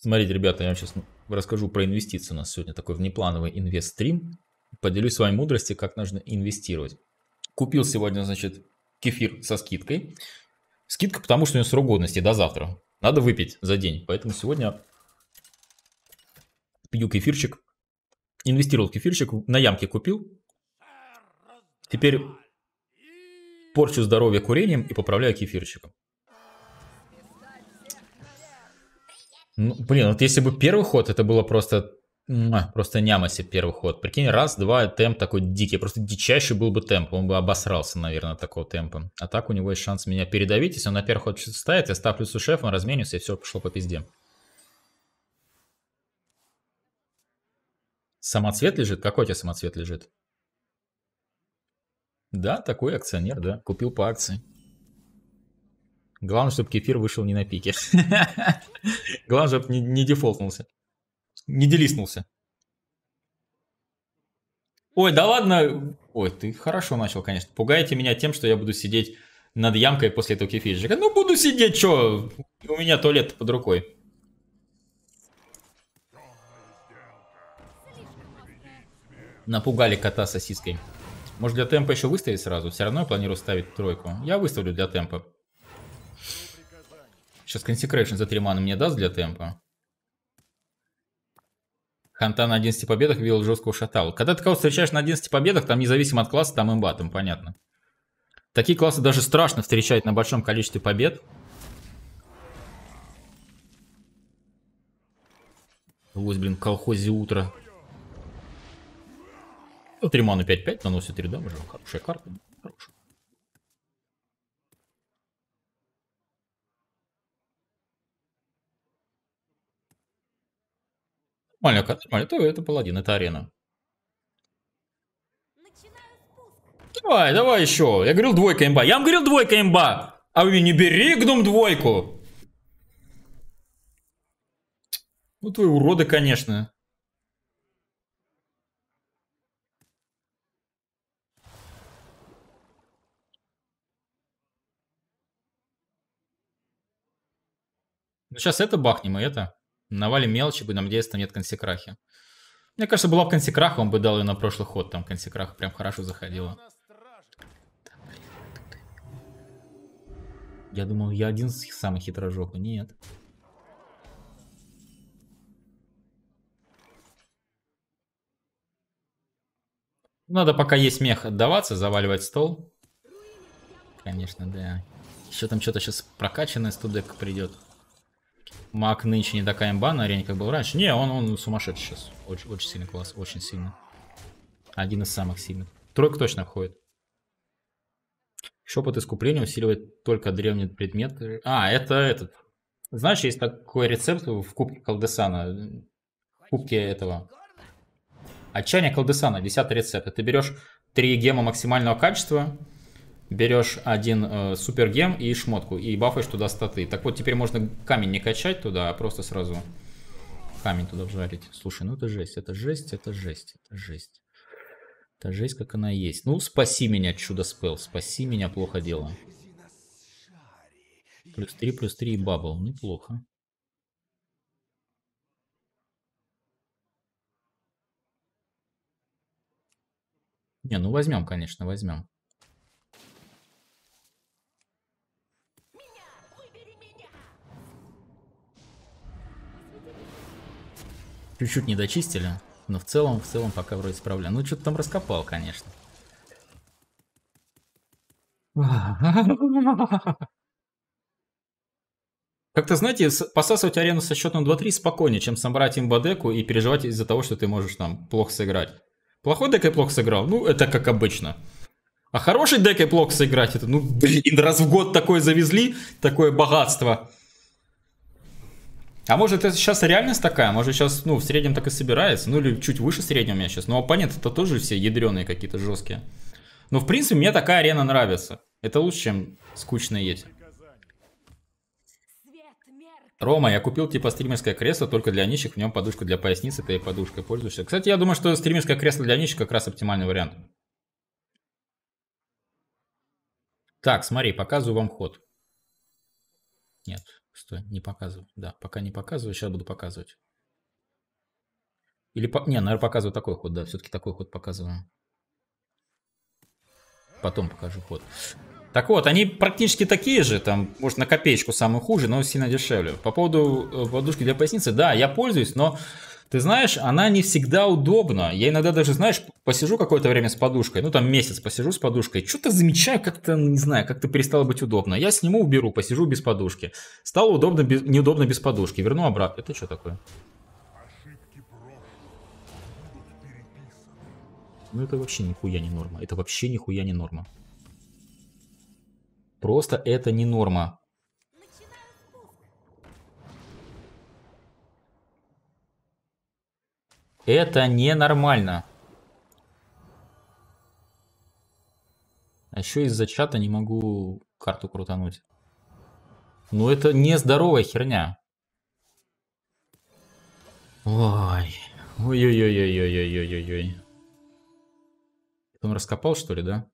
Смотрите, ребята, я вам сейчас расскажу про инвестиции. У нас сегодня такой внеплановый инвест-стрим. Поделюсь с вами мудрости, как нужно инвестировать. Купил сегодня, значит, кефир со скидкой. Скидка, потому что у него срок годности до завтра. Надо выпить за день. Поэтому сегодня пью кефирчик. Инвестировал в кефирчик, на ямке купил. Теперь порчу здоровье курением и поправляю кефирчиком. Ну, блин, вот если бы первый ход, это было просто... Просто нямаси первый ход. Прикинь, раз, два, темп такой дикий. Просто дичайший был бы темп. Он бы обосрался, наверное, такого темпа. А так у него есть шанс меня передавить. Если он на первый ход ставит, я ставлю с шефом, разменюсь, и все, пошло по пизде. Самоцвет лежит? Какой у тебя самоцвет лежит? Да, такой акционер, да. Купил по акции. Главное, чтобы кефир вышел не на пике. Главное, чтобы не, дефолтнулся. Не делиснулся. Ой, да ладно. Ой, ты хорошо начал, конечно. Пугаете меня тем, что я буду сидеть над ямкой после этого кефирчика. Ну, буду сидеть, что? У меня туалет под рукой. Напугали кота сосиской. Может для темпа еще выставить сразу? Все равно я планирую ставить тройку. Я выставлю для темпа. Сейчас Consecration за 3 маны мне даст для темпа. Ханта на 11 победах видел жесткого шатал. Когда ты кого встречаешь на 11 победах, там независимо от класса, там имба, там понятно. Такие классы даже страшно встречать на большом количестве побед. Вот, блин, колхозе утро. Ну, 3 маны 5-5 наносит 3 дамажа. Хорошая карта. Хорошая. Нормально, нормально. Это, это паладин, это арена. Давай, давай еще. Я говорил двойка имба. Я вам говорил двойка имба. А вы мне не бери гном двойку. Ну, твои уроды, конечно. Ну, сейчас это бахнем, и это. Навалим мелочи, будем надеяться, там нет консекрахи. Мне кажется, была бы консекраха, он бы дал ее на прошлый ход. Там консекраха прям хорошо заходила. Я думал, я один из самых хитрожопый. Нет. Надо пока есть мех отдаваться, заваливать стол. Конечно, да. Еще там что-то сейчас прокачанное студека придет. Маг нынче не такая имба на арене, как был раньше. Не, он, он сумасшедший сейчас. Очень, очень сильный класс, очень сильный. Один из самых сильных. Тройка точно входит. Шепот искупления усиливает только древний предмет. А, это этот. Знаешь, есть такой рецепт в кубке колдесана. В кубке этого. Отчаяние колдесана, 10 рецепт. Ты берешь 3 гема максимального качества, берешь один э, супергем и шмотку, и бафаешь туда статы. Так вот, теперь можно камень не качать туда, а просто сразу камень туда вжарить. Слушай, ну это жесть, это жесть, это жесть, это жесть. Это жесть, как она есть. Ну, спаси меня, чудо-спел, спаси меня, плохо дело. Плюс 3, плюс 3 и бабл, неплохо. Не, ну возьмем, конечно, возьмем. Чуть-чуть не дочистили, но в целом, в целом пока вроде справляем. Ну, что-то там раскопал, конечно. Как-то, знаете, посасывать арену со счетом 2-3 спокойнее, чем собрать имбодеку и переживать из-за того, что ты можешь там плохо сыграть. Плохой дек я плохо сыграл? Ну, это как обычно. А хороший дек я плохо сыграть? Это, ну, блин, раз в год такое завезли, такое богатство. А может это сейчас реальность такая? Может сейчас, ну, в среднем так и собирается? Ну, или чуть выше среднего у меня сейчас. Но оппоненты это тоже все ядреные какие-то жесткие. Но, в принципе, мне такая арена нравится. Это лучше, чем скучная есть. Рома, я купил типа стримерское кресло только для нищих, в нем подушка для поясницы, ты подушкой пользуешься. Кстати, я думаю, что стримерское кресло для нищих как раз оптимальный вариант. Так, смотри, показываю вам ход. Нет, Стой, не показываю. Да, пока не показываю, сейчас буду показывать. Или, по... не, наверное, показываю такой ход, да, все-таки такой ход показываю. Потом покажу ход. Так вот, они практически такие же, там, может, на копеечку самый хуже, но сильно дешевле. По поводу э, подушки для поясницы, да, я пользуюсь, но ты знаешь, она не всегда удобна. Я иногда даже, знаешь, посижу какое-то время с подушкой, ну там месяц посижу с подушкой, что-то замечаю, как-то, не знаю, как-то перестало быть удобно. Я сниму, уберу, посижу без подушки. Стало удобно, без, неудобно без подушки, верну обратно. Это что такое? Ну это вообще нихуя не норма. Это вообще нихуя не норма. Просто это не норма. Это ненормально. А еще из-за чата не могу карту крутануть. Ну это нездоровая херня. Ой. Ой-ой-ой-ой-ой-ой-ой-ой. Он раскопал, что ли, да?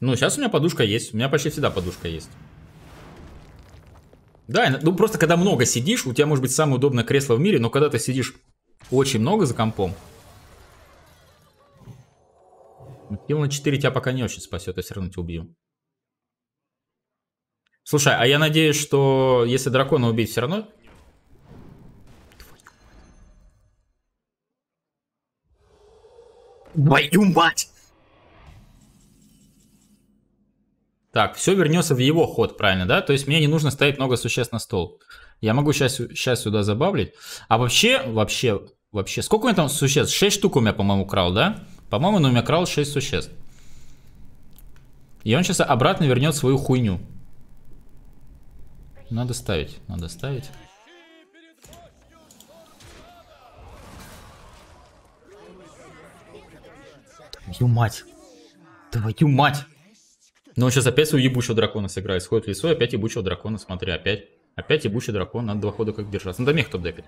Ну, сейчас у меня подушка есть. У меня почти всегда подушка есть. Да, ну просто когда много сидишь, у тебя может быть самое удобное кресло в мире, но когда ты сидишь очень много за компом, Килл на 4 тебя пока не очень спасет, я все равно тебя убью. Слушай, а я надеюсь, что если дракона убить все равно... Твою мать! Так, все вернется в его ход, правильно, да? То есть мне не нужно ставить много существ на стол. Я могу сейчас, сейчас сюда забавлить. А вообще, вообще, вообще, сколько у меня там существ? 6 штук у меня, по-моему, крал, да? По-моему, он у меня крал 6 существ. И он сейчас обратно вернет свою хуйню. Надо ставить, надо ставить. Твою мать. Твою мать. Ну, он сейчас опять свою ебучего дракона сыграет. Сходит лесу, опять ебучего дракона. Смотри, опять. Опять ебучий дракон. Надо два хода как держаться. Надо мех топ-депить.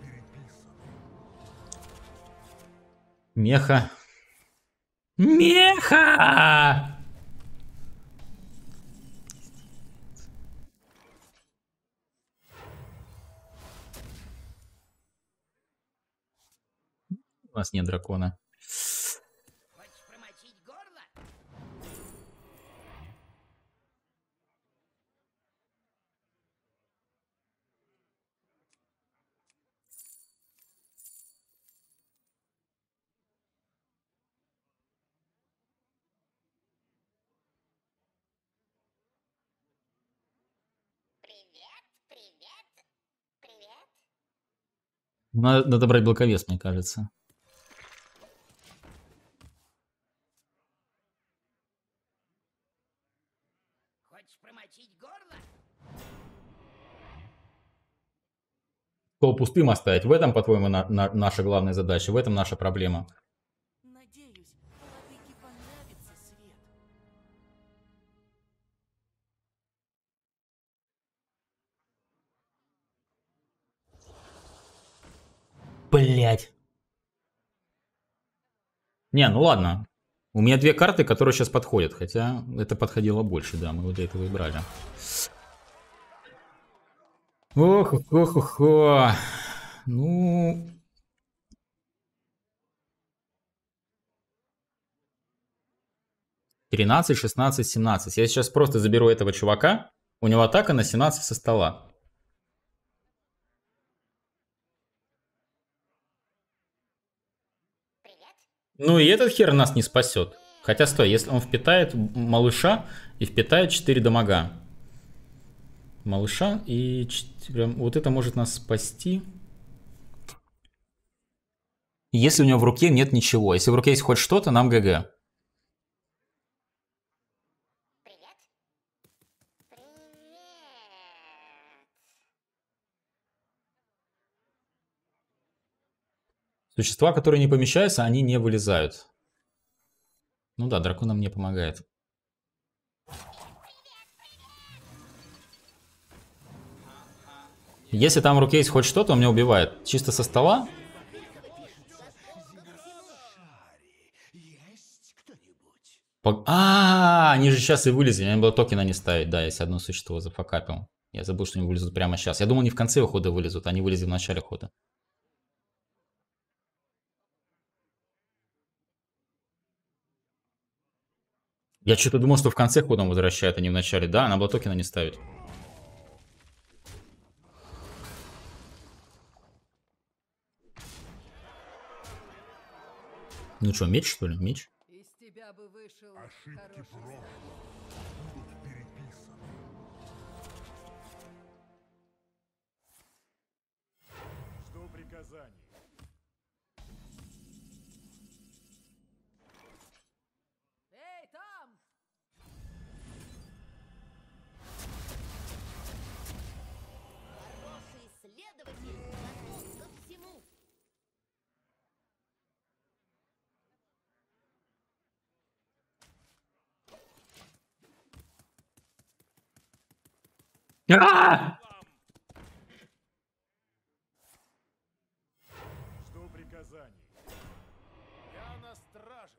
Меха. Меха! У нас нет дракона. Надо, надо брать блоковес, мне кажется. Хочешь промочить горло? Стол пустым оставить. В этом, по-твоему, на, на, наша главная задача. В этом наша проблема. Блять. Не, ну ладно. У меня две карты, которые сейчас подходят. Хотя это подходило больше, да, мы вот этого и брали. Ох, ох, ох, ох. Ну... Тринадцать, шестнадцать, семнадцать. Я сейчас просто заберу этого чувака. У него атака на 17 со стола. Ну и этот хер нас не спасет. Хотя стой, если он впитает малыша и впитает 4 дамага. Малыша и 4... Вот это может нас спасти. Если у него в руке нет ничего. Если в руке есть хоть что-то, нам ГГ. Существа, которые не помещаются, они не вылезают. Ну да, дракон нам не помогает. Если там руке есть хоть что-то, он меня убивает. Чисто со стола. По... А, они же сейчас и вылезли. Мне было токена не ставить. Да, если одно существо зафакапил. Я забыл, что они вылезут прямо сейчас. Я думал, не в конце хода вылезут, они вылезли в начале хода. Я что-то думал, что в конце хода он возвращает, а не в начале. Да, надо было токена не ставить. Ну что, меч что ли? Меч? Из тебя бы вышел Ошибки будут переписаны. Жду приказаний. А! Жду. Я на страже.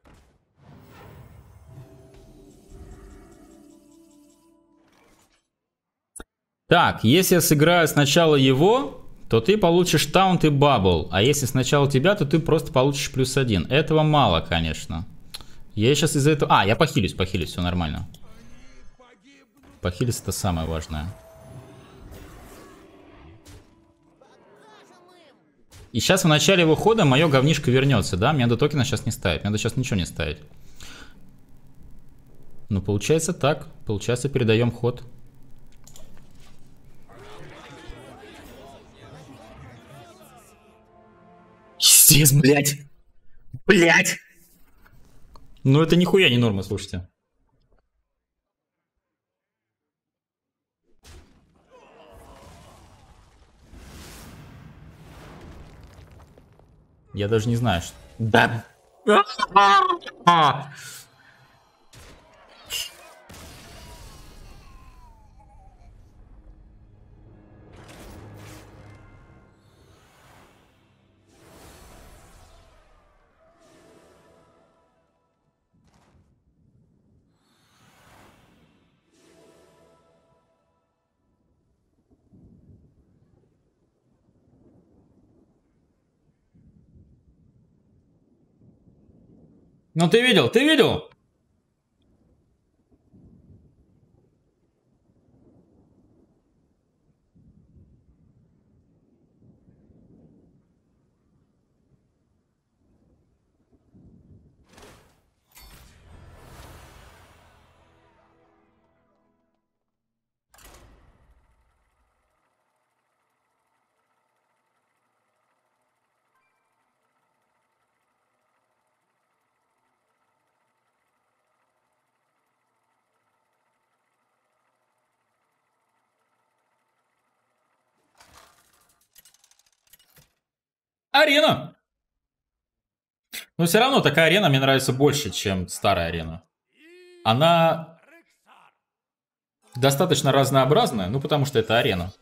Так, если я сыграю сначала его, то ты получишь таунт и бабл. А если сначала тебя, то ты просто получишь плюс один. Этого мало, конечно. Я сейчас из-за этого... А, я похилюсь, похилюсь, все нормально. Похилиться это самое важное. И сейчас в начале его хода мое говнишко вернется, да? Мне надо токена сейчас не ставить. Мне надо сейчас ничего не ставить. Ну, получается так. Получается, передаем ход. Сис, блядь. Блядь. Ну, это нихуя не норма, слушайте. Я даже не знаю, что... Да. Ну ты видел, ты видел? Арена. Но все равно такая арена мне нравится больше, чем старая арена. Она достаточно разнообразная, ну потому что это арена.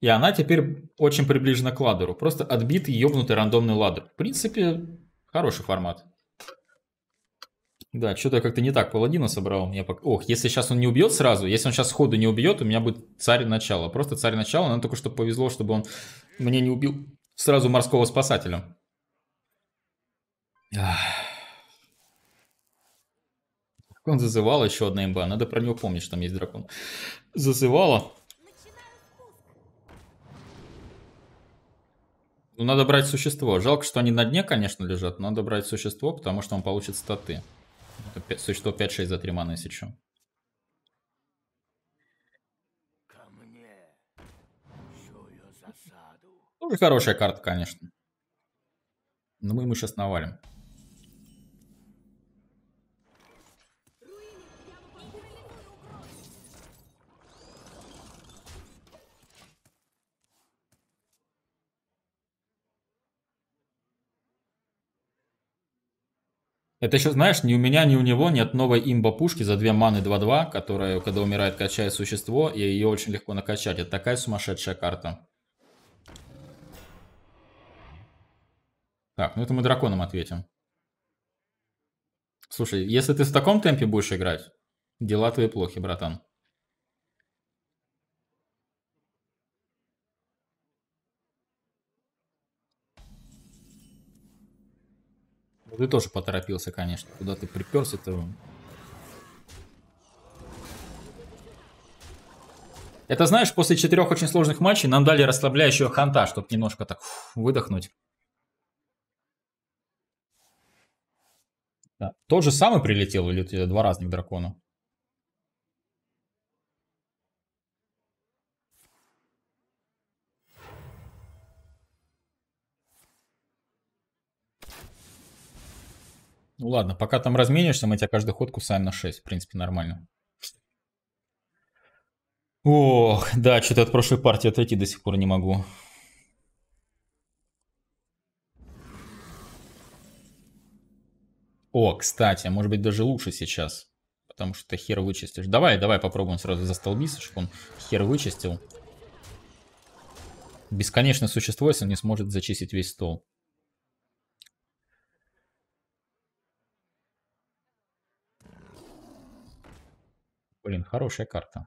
И она теперь очень приближена к ладеру. Просто отбитый ебнутый рандомный ладер. В принципе, хороший формат. Да, что-то как-то не так паладина собрал. Мне пока... Ох, если сейчас он не убьет сразу, если он сейчас сходу не убьет, у меня будет царь начала. Просто царь начала, но только что повезло, чтобы он мне не убил сразу морского спасателя. Он зазывал еще одна имба. Надо про него помнить, что там есть дракон. Зазывала. Ну, надо брать существо. Жалко, что они на дне, конечно, лежат. Надо брать существо, потому что он получит статы. Это существо 5-6 за 3 маны, если что. Тоже хорошая карта, конечно. Но мы ему сейчас навалим. Это еще, знаешь, ни у меня, ни у него нет новой имба-пушки за 2 маны 2-2, которая, когда умирает, качает существо, и ее очень легко накачать. Это такая сумасшедшая карта. Так, ну это мы драконом ответим. Слушай, если ты в таком темпе будешь играть, дела твои плохи, братан. Ну, ты тоже поторопился, конечно. Куда ты приперся-то? Это, знаешь, после четырех очень сложных матчей нам дали расслабляющего ханта, чтобы немножко так фу, выдохнуть. Да. Тот же самый прилетел или тебя два разных дракона? Ну ладно, пока там разменишься, мы тебя каждый ход кусаем на 6. В принципе, нормально. Ох, да, что-то от прошлой партии отойти до сих пор не могу. О, кстати, может быть даже лучше сейчас. Потому что ты хер вычистишь. Давай, давай попробуем сразу застолбиться, чтобы он хер вычистил. Бесконечное существо, если он не сможет зачистить весь стол. Блин, хорошая карта.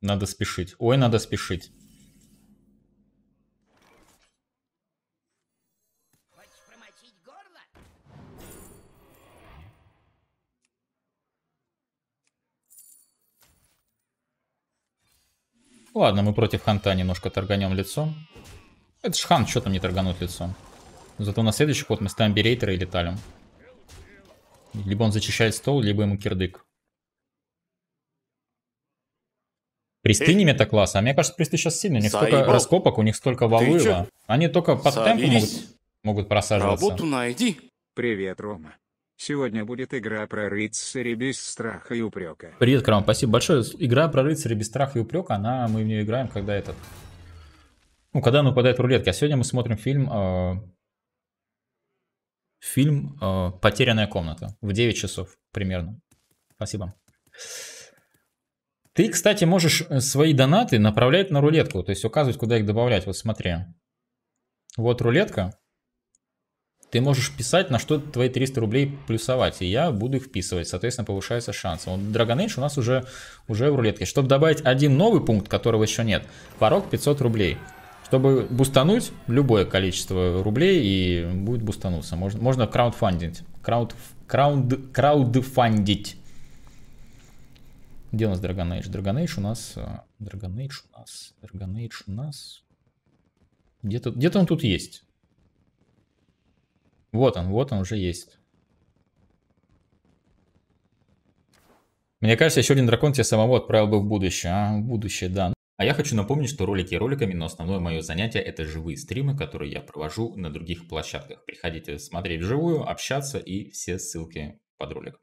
Надо спешить. Ой, надо спешить. Ладно, мы против Ханта немножко торганем лицом. Это ж Хан, что там не торгануть лицом. Зато на следующий ход мы ставим Берейтера или Талем. Либо он зачищает стол, либо ему кирдык. Присты не мета-класса. А мне кажется, присты сейчас сильные. У них Заебал. столько раскопок, у них столько валыва. Они только под темпом могут, могут просаживаться. Работу найди. Привет, Рома. Сегодня будет игра про рыцаря без страха и упрека. Привет, Крам, спасибо большое. Игра про рыцаря без страха и упрека, она, мы в нее играем, когда этот... Ну, когда она выпадает в рулетке. А сегодня мы смотрим фильм... Э, фильм э, «Потерянная комната» в 9 часов примерно. Спасибо. Ты, кстати, можешь э, свои донаты направлять на рулетку, то есть указывать, куда их добавлять. Вот смотри. Вот рулетка. Ты можешь писать, на что твои 300 рублей плюсовать, и я буду их вписывать, соответственно, повышается шанс. Вот Dragon Age у нас уже, уже в рулетке. Чтобы добавить один новый пункт, которого еще нет, порог 500 рублей. Чтобы бустануть любое количество рублей и будет бустануться. Можно, можно краудфандить. Крауд, крауд, краудфандить. Где у нас Dragon Age? Dragon Age у нас... Э, Dragon Age у нас... Dragon Age у нас... Где-то где, -то, он тут есть. Вот он, вот он уже есть. Мне кажется, еще один дракон тебя самого отправил бы в будущее. А, в будущее, да. А я хочу напомнить, что ролики роликами, но основное мое занятие это живые стримы, которые я провожу на других площадках. Приходите смотреть вживую, общаться и все ссылки под ролик.